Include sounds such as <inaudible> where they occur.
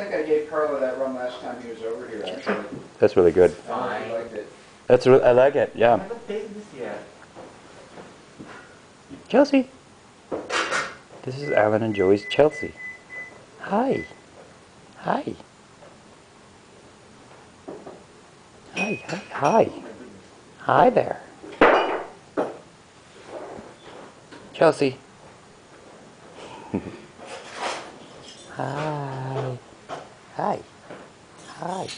think I gave Carlo that rum last time he was over here, actually. That's really good. I He liked it. That's re- I like it. I Yeah. haven't this yet. Chelsea. This is Alan and Joey's Chelsea. Hi. Hi. Hi, hi, hi. Hi there. Chelsea. <laughs> Hi. Hi. Hi.